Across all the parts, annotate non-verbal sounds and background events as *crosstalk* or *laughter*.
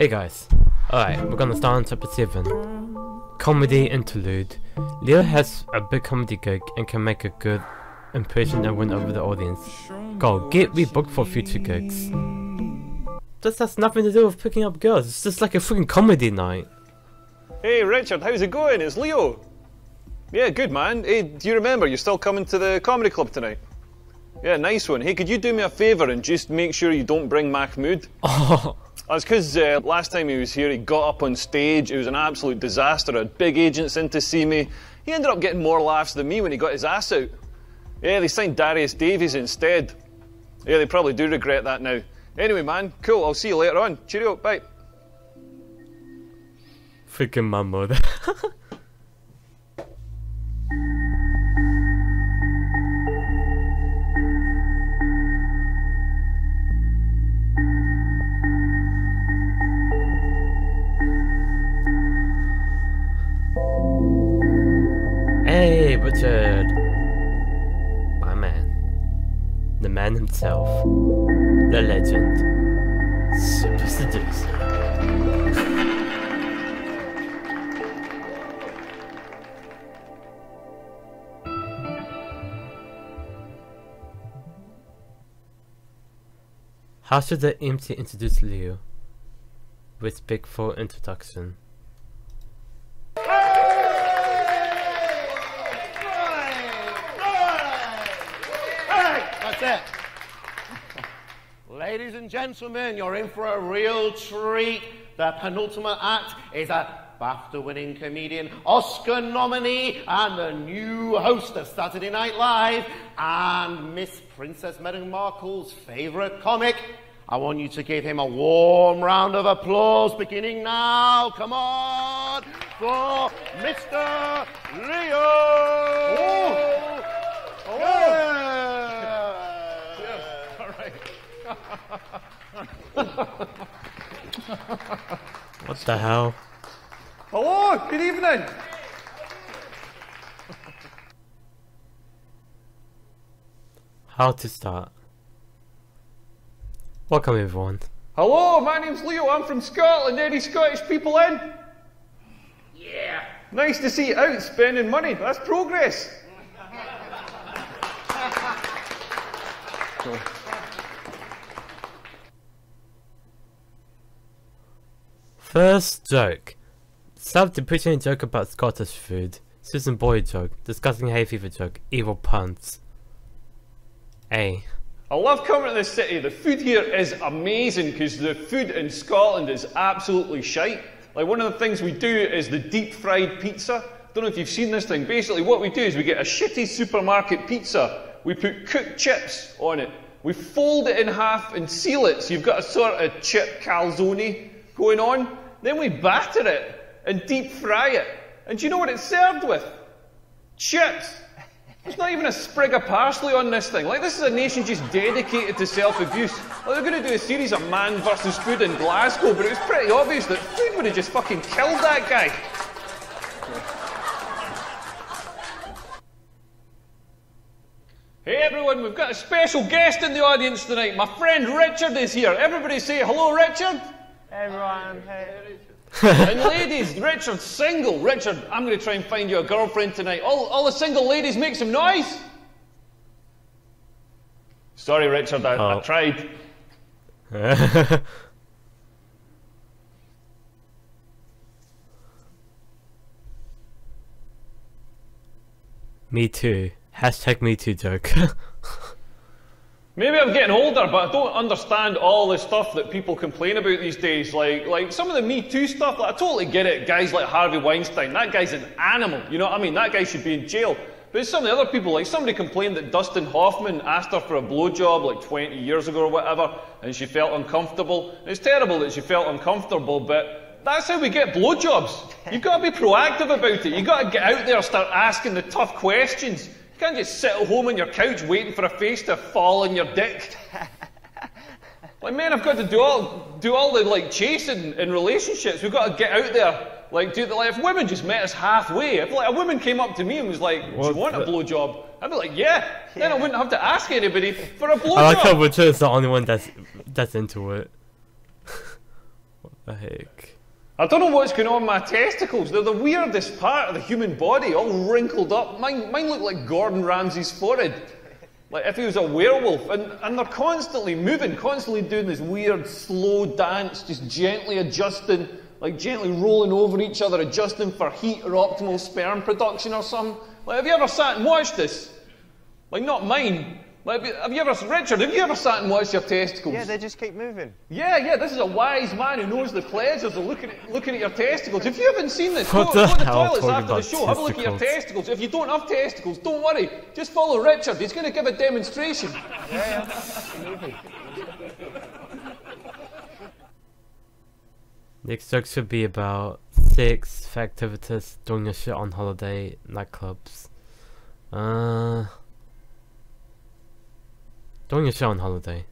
Hey guys. Alright, we're gonna start on chapter 7. Comedy interlude. Leo has a big comedy gig and can make a good impression and win over the audience. Go, get rebooked for future gigs. This has nothing to do with picking up girls, it's just like a freaking comedy night. Hey Richard, how's it going? It's Leo. Yeah, good man. Hey, do you remember you're still coming to the comedy club tonight? Yeah, nice one. Hey, could you do me a favour and just make sure you don't bring Mahmood? Oh, *laughs* That's because uh, last time he was here, he got up on stage. It was an absolute disaster. I had big agents in to see me. He ended up getting more laughs than me when he got his ass out. Yeah, they signed Darius Davies instead. Yeah, they probably do regret that now. Anyway, man, cool. I'll see you later on. Cheerio. Bye. freaking my mother. *laughs* Richard. My man. The man himself. The legend. Super seducer. How should the MC introduce Leo? With big full introduction. It. Ladies and gentlemen, you're in for a real treat. The penultimate act is a BAFTA winning comedian, Oscar nominee, and the new host of Saturday Night Live, and Miss Princess Meghan Markle's favourite comic. I want you to give him a warm round of applause beginning now. Come on for Mr. Leo. What the hell? Hello. Good evening. How to start? Welcome everyone. Hello. My name's Leo. I'm from Scotland. Any Scottish people in? Yeah. Nice to see you out spending money. That's progress. *laughs* First joke. Self depreciating joke about Scottish food. Susan Boyle joke. Disgusting hay fever joke. Evil puns. A. I love coming to this city. The food here is amazing because the food in Scotland is absolutely shite. Like one of the things we do is the deep fried pizza. Don't know if you've seen this thing. Basically, what we do is we get a shitty supermarket pizza. We put cooked chips on it. We fold it in half and seal it, so you've got a sort of chip calzone going on. Then we batter it and deep fry it. And do you know what it's served with? Chips. There's not even a sprig of parsley on this thing. Like, this is a nation just dedicated to self abuse. Like, they're going to do a series of man versus food in Glasgow, but it was pretty obvious that food would have just fucking killed that guy. Hey everyone, we've got a special guest in the audience tonight. My friend Richard is here. Everybody say hello, Richard. Everyone, hey. Richard. And ladies, Richard's single. Richard, I'm going to try and find you a girlfriend tonight. All, all the single ladies make some noise. Sorry, Richard, I, I Oh. tried. *laughs* me too. Hashtag me too joke. *laughs* Maybe I'm getting older, but I don't understand all the stuff that people complain about these days. Like, like some of the Me Too stuff. Like, I totally get it. Guys like Harvey Weinstein, that guy's an animal. You know what I mean? That guy should be in jail. But some of the other people, like somebody complained that Dustin Hoffman asked her for a blowjob like 20 years ago or whatever, and she felt uncomfortable. And it's terrible that she felt uncomfortable, but that's how we get blowjobs. You've got to be proactive about it. You've got to get out there and start asking the tough questions. You can't just sit at home on your couch waiting for a face to fall on your dick. *laughs* Like man, I've got to do all do all the like chasing in relationships. We've got to get out there. Like, do the, like if women just met us halfway, if like a woman came up to me and was like, "Do you What want a the- blowjob?" I'd be like, "Yeah." Then I wouldn't have to ask anybody for a blowjob. I like how Richard is the only one that's that's into it. *laughs* What the heck? I don't know what's going on with my testicles. They're the weirdest part of the human body, all wrinkled up. Mine, mine look like Gordon Ramsay's forehead. Like if he was a werewolf. And, and they're constantly moving, constantly doing this weird, slow dance, just gently adjusting, like gently rolling over each other, adjusting for heat or optimal sperm production or something. Like, have you ever sat and watched this? Like, not mine. Like, have you, ever, Richard, have you ever sat and watched your testicles? Yeah, they just keep moving. Yeah, yeah, this is a wise man who knows the pleasures of looking at, looking at your testicles. If you haven't seen this, What go, the go to the toilets after the about show, have a look at your testicles? testicles. If you don't have testicles, don't worry. Just follow Richard, he's going to give a demonstration. *laughs* Next joke should be about six activities doing your shit on holiday nightclubs. Uh, doing your shit on holiday.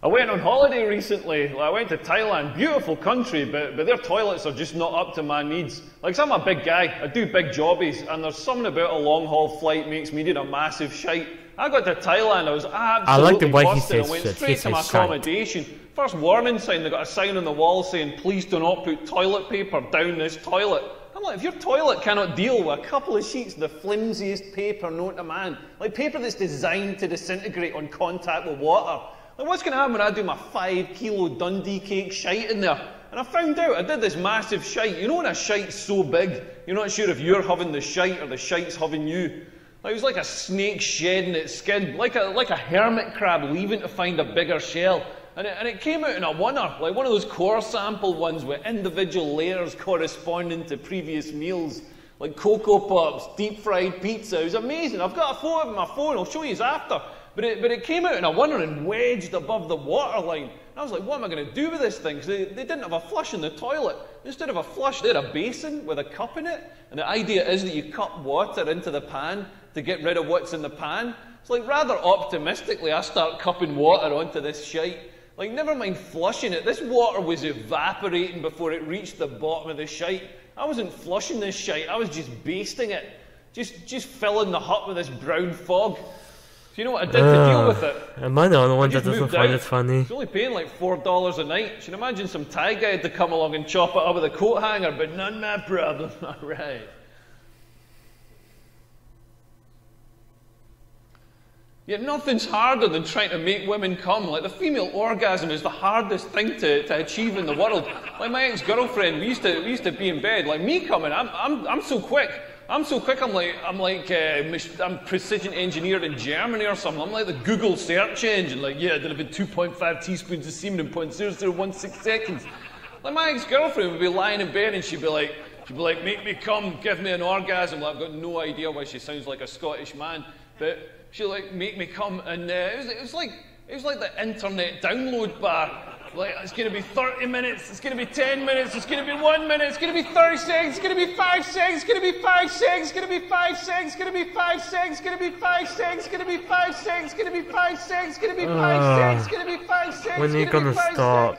I went on holiday recently. I went to Thailand, beautiful country, but, but their toilets are just not up to my needs. Like, 'cause I'm a big guy, I do big jobbies, and there's something about a long haul flight makes me need a massive shite. I got to Thailand, I was absolutely like the way he busted. I went shit. straight He to my says shite. accommodation. First warning sign, they got a sign on the wall saying, please do not put toilet paper down this toilet. I'm like, if your toilet cannot deal with a couple of sheets of the flimsiest paper known to man, like paper that's designed to disintegrate on contact with water, like what's going to happen when I do my five kilo Dundee cake shite in there? And I found out I did this massive shite. You know when a shite's so big, you're not sure if you're having the shite or the shite's having you. Like, it was like a snake shedding its skin, like a, like a hermit crab leaving to find a bigger shell. And it, and it came out in a oneer, like one of those core sample ones with individual layers corresponding to previous meals, like Cocoa Pops, deep fried pizza. It was amazing. I've got a photo of my phone, I'll show you after. But it, but it came out in a oneer and wedged above the waterline. I was like, what am I going to do with this thing? Because they, they didn't have a flush in the toilet. Instead of a flush, they had a basin with a cup in it. And the idea is that you cup water into the pan to get rid of what's in the pan. It's like rather optimistically, I start cupping water onto this shite. Like, never mind flushing it. This water was evaporating before it reached the bottom of the shite. I wasn't flushing this shite, I was just basting it. Just, just filling the hut with this brown fog. So you know what I did to deal with it? Ah, am I the only one that doesn't find out. it funny? It's only paying like four dollars a night. You should imagine some Thai guy had to come along and chop it up with a coat hanger, but none my problem. *laughs* All right. Yet nothing's harder than trying to make women come. Like the female orgasm is the hardest thing to, to achieve in the world. Like my ex-girlfriend, we used to we used to be in bed. Like me coming, I'm I'm I'm so quick. I'm so quick. I'm like I'm like uh, I'm precision engineered in Germany or something. I'm like the Google search engine. Like yeah, I did about 2.5 teaspoons of semen in 0.0016 seconds. Like my ex-girlfriend would be lying in bed and she'd be like, she'd be like, make me come, give me an orgasm. Like, I've got no idea why she sounds like a Scottish man, but she'd like make me come, and uh, it, was, it was like it was like the internet download bar. Like it's gonna be 30 minutes, it's gonna be 10 minutes, it's gonna be one minute, it's gonna be 30 seconds, it's gonna be five seconds, it's gonna be five seconds, it's gonna be five seconds, it's gonna be five seconds, it's gonna be five seconds, it's gonna be five seconds, it's gonna be five seconds, it's gonna be five seconds, it's gonna be five seconds. When are you gonna gonna stop?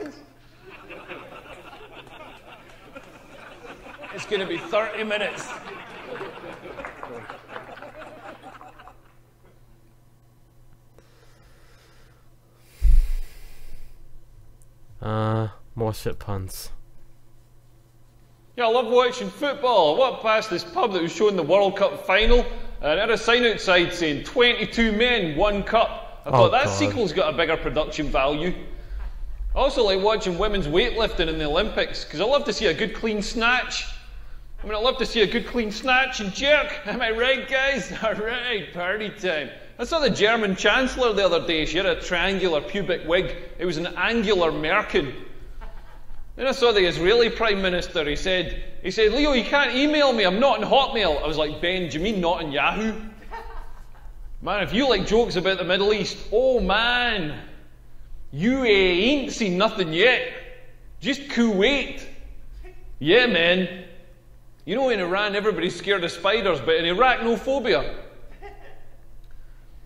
It's going to be 30 minutes. Uh, more shit puns. Yeah, I love watching football. I walked past this pub that was showing the World Cup final, and it had a sign outside saying 22 men, one cup. I Oh, thought that God. sequel's got a bigger production value. I also like watching women's weightlifting in the Olympics, because I love to see a good clean snatch. I mean, I love to see a good clean snatch and jerk. *laughs* Am I right, guys? *laughs* All right, party time. I saw the German Chancellor the other day. She had a triangular pubic wig. It was an angular merkin. Then I saw the Israeli Prime Minister. He said, he said, Leo, you can't email me. I'm not in Hotmail. I was like, Ben, do you mean not in Yahoo? Man, if you like jokes about the Middle East, oh man, you ain't seen nothing yet. Just Kuwait. Yeah, man. You know, in Iran, everybody's scared of spiders, but in Iraq, no phobia.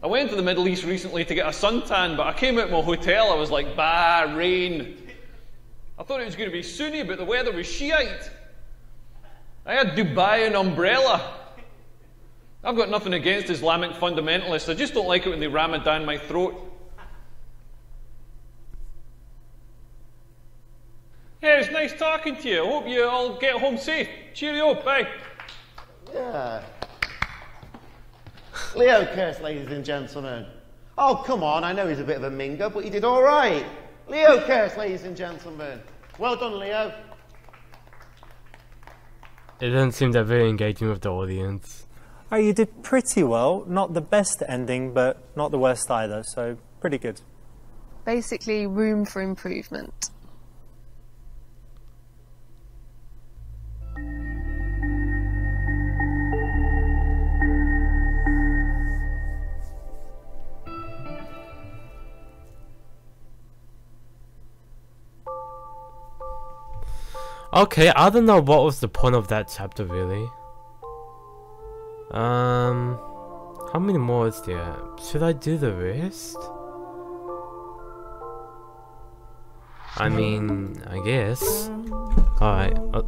I went to the Middle East recently to get a suntan, but I came out of my hotel, I was like, bah, rain. I thought it was going to be sunny, but the weather was Shiite. I had Dubai an umbrella. I've got nothing against Islamic fundamentalists, I just don't like it when they ram it down my throat. Yeah, it's nice talking to you. I hope you all get home safe. Cheerio, bye. Yeah. Leo Kearse, ladies and gentlemen. Oh, come on, I know he's a bit of a mingo, but he did all right. Leo Kearse, ladies and gentlemen. Well done, Leo. It doesn't seem that very engaging with the audience. Oh, you did pretty well. Not the best ending, but not the worst either, so pretty good. Basically, room for improvement. Okay, I don't know what was the point of that chapter really. Um, how many more is there? Should I do the rest? I mean, I guess. Alright. Uh,